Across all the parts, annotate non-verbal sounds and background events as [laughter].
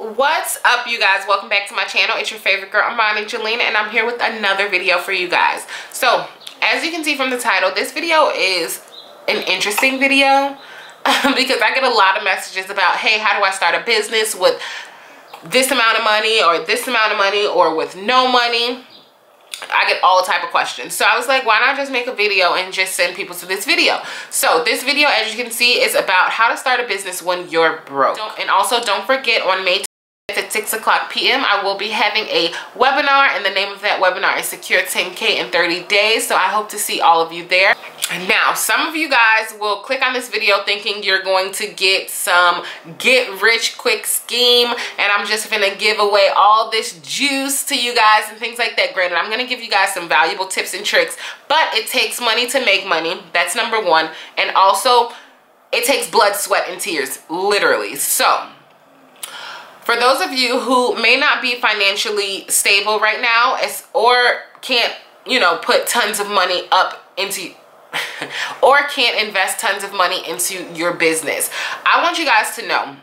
what's up you guys welcome back to my channel it's your favorite girl Imani Jelena and I'm here with another video for you guys so as you can see from the title this video is an interesting video [laughs] because I get a lot of messages about hey how do I start a business with this amount of money or this amount of money or with no money I get all type of questions. So I was like, why not just make a video and just send people to this video? So this video, as you can see, is about how to start a business when you're broke. Don't, and also don't forget on May at 6 o'clock p.m. I will be having a webinar and the name of that webinar is Secure 10K in 30 days. So I hope to see all of you there. Now, some of you guys will click on this video thinking you're going to get some get rich quick scheme and I'm just gonna give away all this juice to you guys and things like that. Granted, I'm gonna give you guys some valuable tips and tricks, but it takes money to make money. That's number one. And also, it takes blood, sweat, and tears, literally. So, for those of you who may not be financially stable right now or can't, you know, put tons of money up into [laughs] or can't invest tons of money into your business. I want you guys to know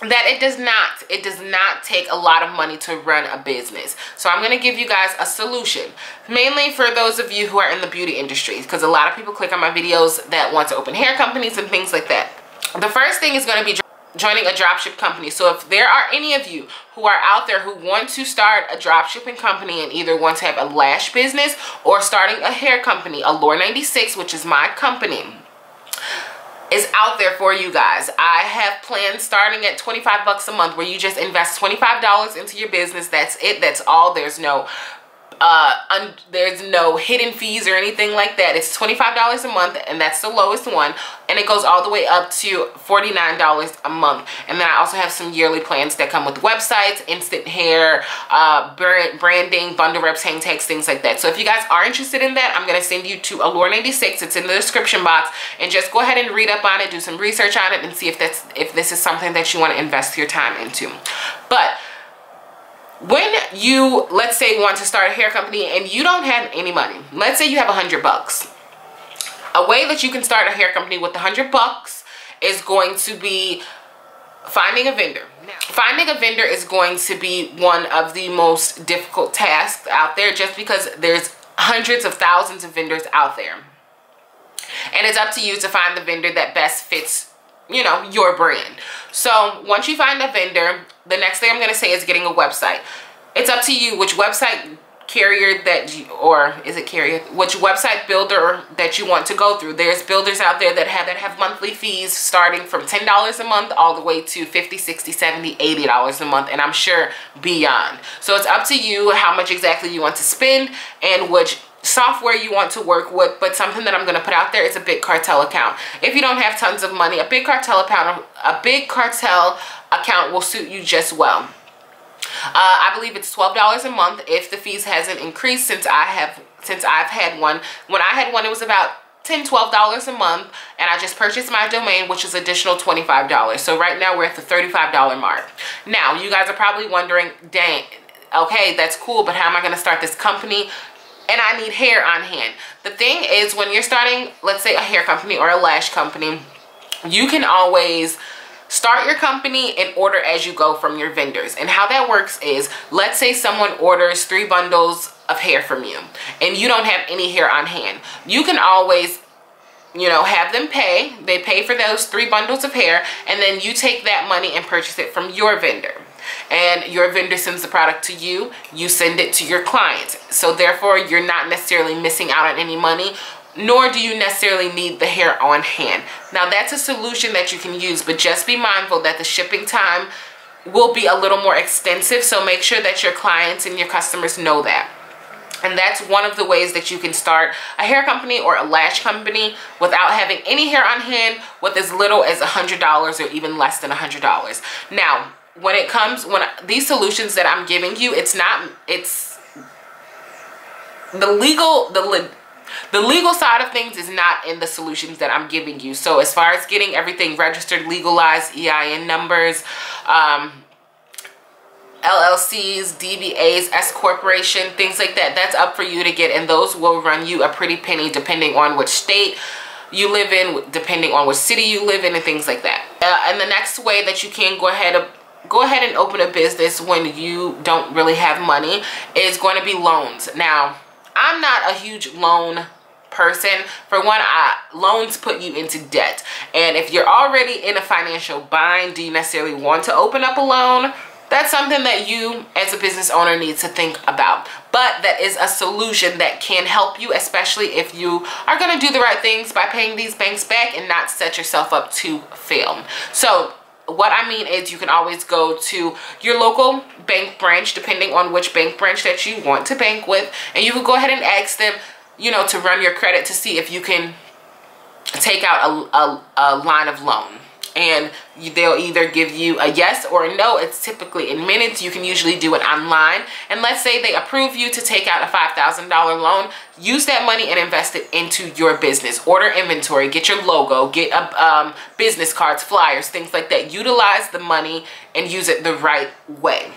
that it does not it does not take a lot of money to run a business so i'm going to give you guys a solution mainly for those of you who are in the beauty industry because a lot of people click on my videos that want to open hair companies and things like that the first thing is going to be joining a dropship company. So if there are any of you who are out there who want to start a dropshipping company and either want to have a lash business or starting a hair company, Allure 96, which is my company, is out there for you guys. I have plans starting at 25 bucks a month where you just invest $25 into your business. That's it. That's all. There's no uh there's no hidden fees or anything like that. It's $25 a month and that's the lowest one and it goes all the way up to $49 a month. And then I also have some yearly plans that come with websites instant hair uh branding bundle wraps hang tags things like that. So if you guys are interested in that I'm gonna send you to Allure 96 it's in the description box. And just go ahead and read up on it do some research on it and see if that's if this is something that you want to invest your time into. But when you let's say want to start a hair company and you don't have any money let's say you have a hundred bucks a way that you can start a hair company with a hundred bucks is going to be finding a vendor. Now, finding a vendor is going to be one of the most difficult tasks out there just because there's hundreds of thousands of vendors out there. And it's up to you to find the vendor that best fits you know, your brand. So once you find a vendor, the next thing I'm going to say is getting a website. It's up to you which website carrier that you, or is it carrier, which website builder that you want to go through. There's builders out there that have, that have monthly fees starting from $10 a month all the way to 50, 60, 70, $80 a month, and I'm sure beyond. So it's up to you how much exactly you want to spend and which software you want to work with but something that I'm going to put out there is a big cartel account. If you don't have tons of money a big cartel account a big cartel account will suit you just well. Uh, I believe it's $12 a month if the fees hasn't increased since I have since I've had one. When I had one it was about 10 12 dollars a month and I just purchased my domain which is additional 25 dollars. So right now we're at the 35 dollar mark. Now you guys are probably wondering dang okay that's cool but how am I going to start this company and I need hair on hand. The thing is when you're starting, let's say a hair company or a lash company, you can always start your company and order as you go from your vendors. And how that works is, let's say someone orders three bundles of hair from you and you don't have any hair on hand. You can always you know, have them pay. They pay for those three bundles of hair and then you take that money and purchase it from your vendor and your vendor sends the product to you, you send it to your client. So therefore, you're not necessarily missing out on any money nor do you necessarily need the hair on hand. Now that's a solution that you can use, but just be mindful that the shipping time will be a little more extensive, so make sure that your clients and your customers know that. And that's one of the ways that you can start a hair company or a lash company without having any hair on hand with as little as $100 or even less than $100. Now, when it comes when these solutions that I'm giving you it's not it's the legal the the legal side of things is not in the solutions that I'm giving you so as far as getting everything registered legalized EIN numbers um, LLCs, DBAs, S corporation, things like that. That's up for you to get and those will run you a pretty penny depending on which state you live in, depending on what city you live in and things like that. Uh, and the next way that you can go ahead go ahead and open a business when you don't really have money is going to be loans. Now, I'm not a huge loan person. For one, I, loans put you into debt. And if you're already in a financial bind, do you necessarily want to open up a loan? That's something that you as a business owner need to think about. But that is a solution that can help you, especially if you are going to do the right things by paying these banks back and not set yourself up to fail. So what I mean is you can always go to your local bank branch, depending on which bank branch that you want to bank with, and you can go ahead and ask them, you know, to run your credit to see if you can take out a, a, a line of loan and they'll either give you a yes or a no. It's typically in minutes. You can usually do it online. And let's say they approve you to take out a $5,000 loan. Use that money and invest it into your business. Order inventory, get your logo, get a, um, business cards, flyers, things like that. Utilize the money and use it the right way.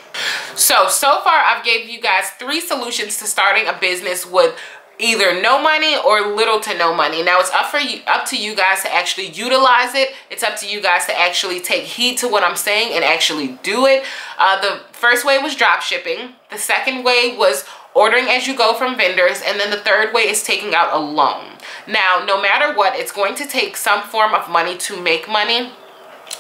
So, so far I've gave you guys three solutions to starting a business with either no money or little to no money. Now it's up for you up to you guys to actually utilize it. It's up to you guys to actually take heed to what I'm saying and actually do it. Uh, the first way was drop shipping. The second way was ordering as you go from vendors and then the third way is taking out a loan. Now no matter what it's going to take some form of money to make money.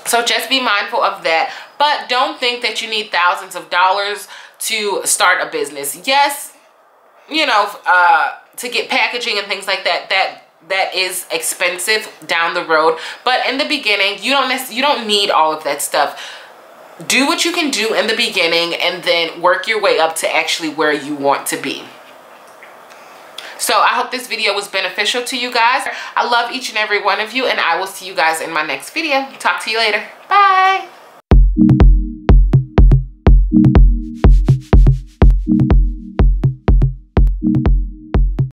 So just be mindful of that. But don't think that you need thousands of dollars to start a business. Yes, you know, uh, to get packaging and things like that, that that is expensive down the road. But in the beginning, you don't you don't need all of that stuff. Do what you can do in the beginning and then work your way up to actually where you want to be. So I hope this video was beneficial to you guys. I love each and every one of you and I will see you guys in my next video. Talk to you later. Bye.